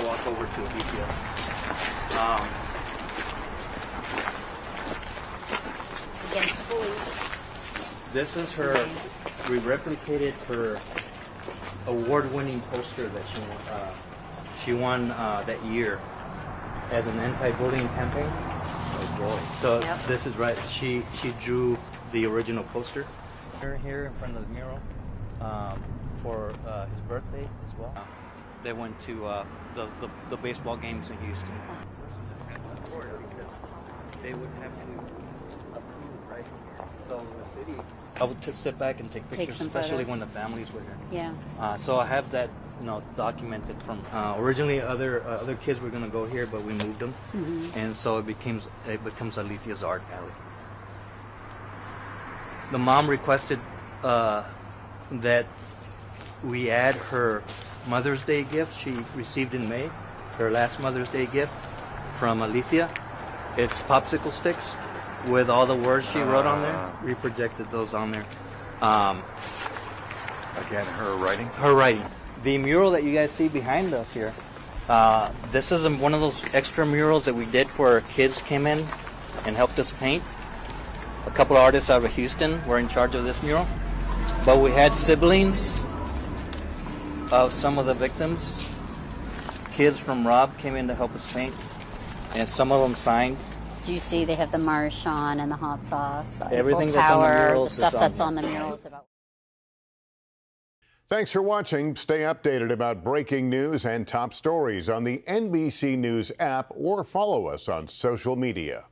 go walk over to Alithia. Um, Against the police. this is her. We replicated her award-winning poster that she won, uh, she won uh, that year as an anti-bullying campaign. Oh boy. So Yep. this is right. She she drew the original poster. Here, here in front of the mural um, for uh, his birthday as well. They went to uh, the, the the baseball games in Houston. Because they would have to approve right. So the city. I would t- step back and take Take pictures, some especially photos. when the families were here. Yeah. Uh, so I have that, you know, documented from uh, originally other uh, other kids were gonna go here, but we moved them, and so it becomes it becomes Alithia's art gallery. The mom requested uh, that we add her Mother's Day gift she received in May, her last Mother's Day gift from Alithia. It's popsicle sticks with all the words she wrote on there. We projected those on there. Um, Again, her writing. her writing. The mural that you guys see behind us here, uh, this is one of those extra murals that we did for our kids came in and helped us paint. A couple of artists out of Houston were in charge of this mural, but we had siblings of some of the victims. Kids from Robb came in to help us paint, and some of them signed. Do you see they have the Marshawn and the hot sauce, the Eiffel Everything that's on the murals the stuff on that's here. on the murals about. Thanks for watching. Stay updated about breaking news and top stories on the NBC News app or follow us on social media.